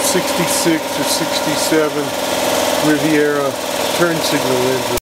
66 or 67 Riviera turn signal engine.